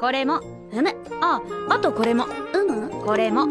これもうむ。ああとこれもうむ？これも。